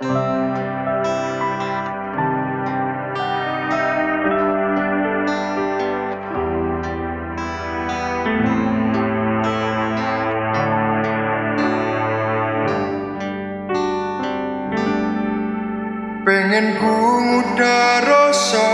Pengen ku ngudaroso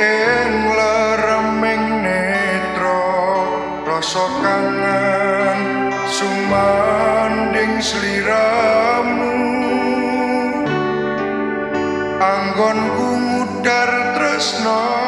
Eng lereming netro Roso kangen sumar panggonku ngudar tresno.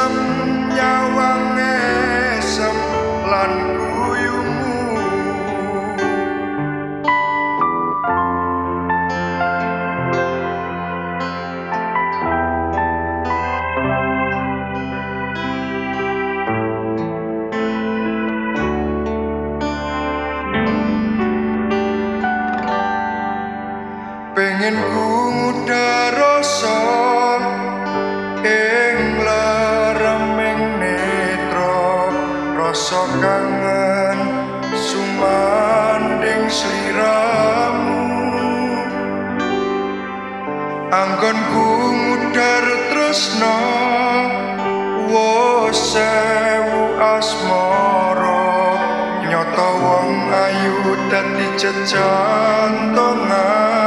sem nyawang esem lan Angkon ku mudar tresno wo sewu asmara. Nyata wong ayu dadi jejantongan ah.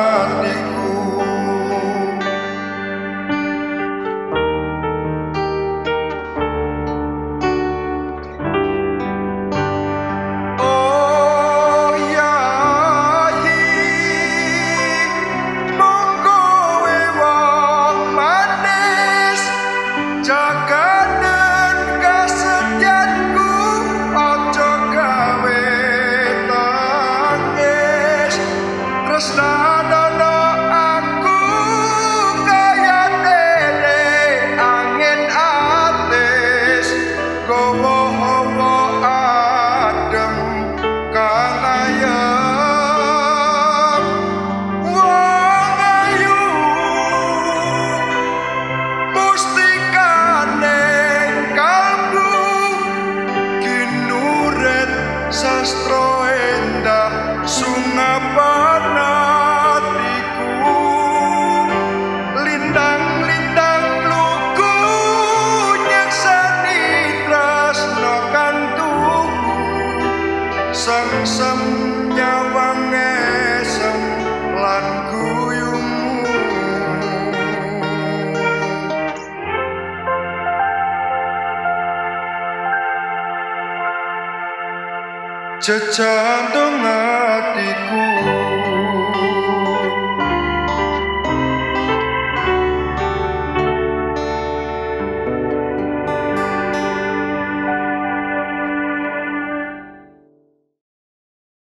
jejantung hatiku.